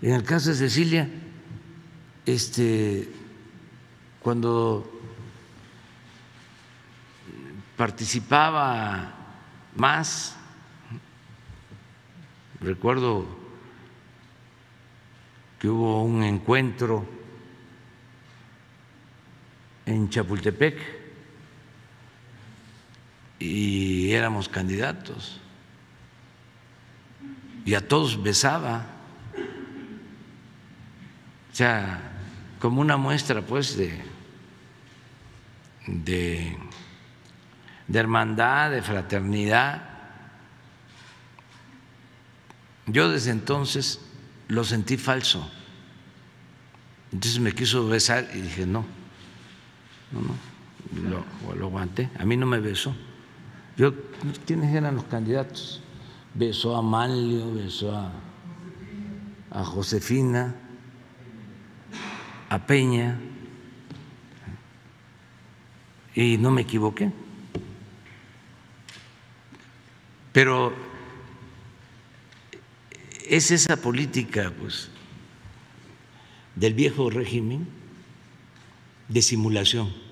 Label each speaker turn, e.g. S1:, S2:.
S1: En el caso de Cecilia, este, cuando participaba más, recuerdo que hubo un encuentro en Chapultepec y éramos candidatos. Y a todos besaba, sea, como una muestra pues de, de, de hermandad, de fraternidad. Yo desde entonces lo sentí falso. Entonces me quiso besar y dije, no, no, no, lo, lo aguanté. A mí no me besó. Yo, ¿quiénes eran los candidatos? Besó a Manlio, besó a, a Josefina, a Peña, y no me equivoqué. Pero es esa política, pues, del viejo régimen de simulación